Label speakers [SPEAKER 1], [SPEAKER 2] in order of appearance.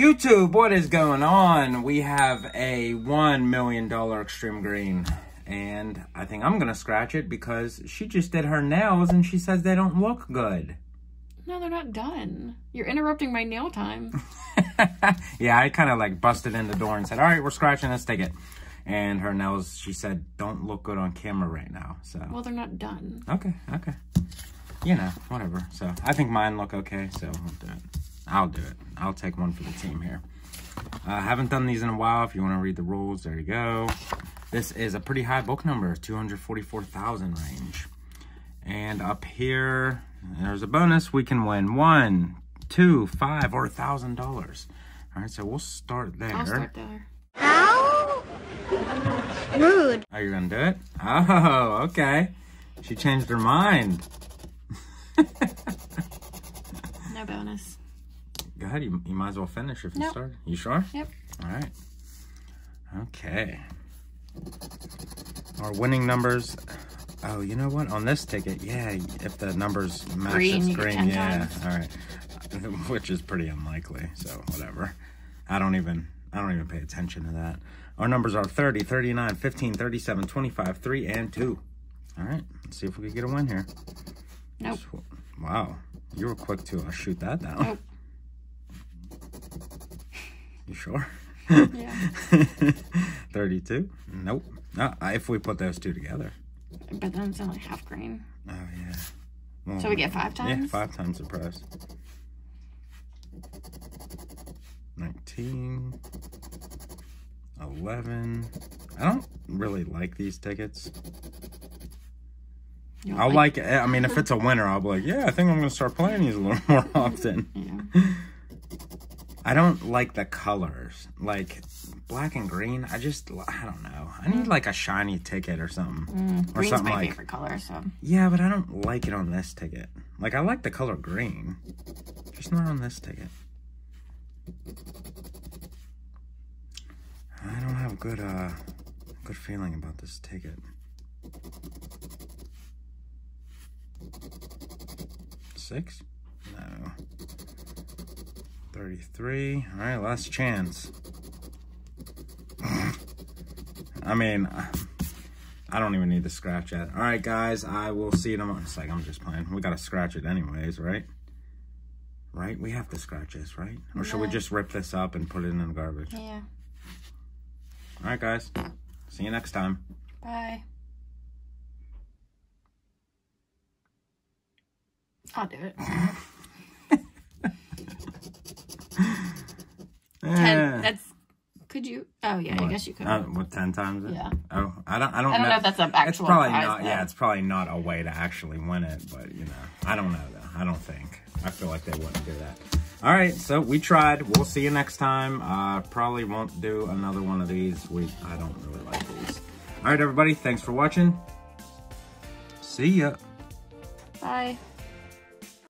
[SPEAKER 1] YouTube, what is going on? We have a $1 million extreme green. And I think I'm going to scratch it because she just did her nails and she says they don't look good.
[SPEAKER 2] No, they're not done. You're interrupting my nail time.
[SPEAKER 1] yeah, I kind of like busted in the door and said, all right, we're scratching this ticket. And her nails, she said, don't look good on camera right now. So.
[SPEAKER 2] Well, they're not done.
[SPEAKER 1] Okay, okay. You know, whatever. So I think mine look okay, so I'll do it. I'll do it. I'll take one for the team here. I uh, haven't done these in a while. If you want to read the rules, there you go. This is a pretty high book number, 244,000 range. And up here, there's a bonus. We can win one, two, five, or a thousand dollars. All right, so we'll start there.
[SPEAKER 2] I'll start there.
[SPEAKER 3] How rude.
[SPEAKER 1] Are you gonna do it? Oh, okay. She changed her mind.
[SPEAKER 2] no bonus.
[SPEAKER 1] Go ahead. You, you might as well finish if you
[SPEAKER 2] nope.
[SPEAKER 1] start. You sure?
[SPEAKER 2] Yep.
[SPEAKER 1] All right. Okay. Our winning numbers. Oh, you know what? On this ticket, yeah, if the numbers match
[SPEAKER 2] green,
[SPEAKER 1] the screen, yeah.
[SPEAKER 2] Times.
[SPEAKER 1] All right. Which is pretty unlikely, so whatever. I don't even I don't even pay attention to that. Our numbers are 30, 39, 15, 37, 25, 3, and 2. All right. Let's see if we can get a win here.
[SPEAKER 2] Nope.
[SPEAKER 1] Wow. You were quick to uh, shoot that down.
[SPEAKER 2] Nope.
[SPEAKER 1] You sure?
[SPEAKER 2] Yeah.
[SPEAKER 1] 32? Nope. Uh, if we put those two together.
[SPEAKER 2] But then it's only half green.
[SPEAKER 1] Oh, yeah. Well,
[SPEAKER 2] so we get five times?
[SPEAKER 1] Yeah, five times the price. 19. 11. I don't really like these tickets. I'll like, like it. I mean, if it's a winner, I'll be like, yeah, I think I'm going to start playing these a little more often.
[SPEAKER 2] Yeah.
[SPEAKER 1] I don't like the colors. Like, black and green, I just, I don't know. I need like a shiny ticket or something.
[SPEAKER 2] Mm,
[SPEAKER 1] or something
[SPEAKER 2] my
[SPEAKER 1] like,
[SPEAKER 2] favorite color, so.
[SPEAKER 1] Yeah, but I don't like it on this ticket. Like, I like the color green. Just not on this ticket. I don't have a good, uh, good feeling about this ticket. Six? No. 33. All right, last chance. I mean, I don't even need to scratch it. All right, guys, I will see you tomorrow. It's like I'm just playing. We got to scratch it anyways, right? Right? We have to scratch this, right? Or should we just rip this up and put it in the garbage?
[SPEAKER 2] Yeah.
[SPEAKER 1] All right, guys. See you next time.
[SPEAKER 2] Bye. I'll do it. Ten. That's. Could you? Oh yeah, what? I guess you could.
[SPEAKER 1] Uh, what ten times?
[SPEAKER 2] It? Yeah.
[SPEAKER 1] Oh, I don't. I don't.
[SPEAKER 2] I don't know, know if that's an actual.
[SPEAKER 1] It's probably
[SPEAKER 2] prize,
[SPEAKER 1] not.
[SPEAKER 2] though.
[SPEAKER 1] Yeah, it's probably not a way to actually win it, but you know, I don't know though. I don't think. I feel like they wouldn't do that. All right, so we tried. We'll see you next time. Uh, probably won't do another one of these. We I don't really like these. All right, everybody. Thanks for watching. See ya.
[SPEAKER 2] Bye.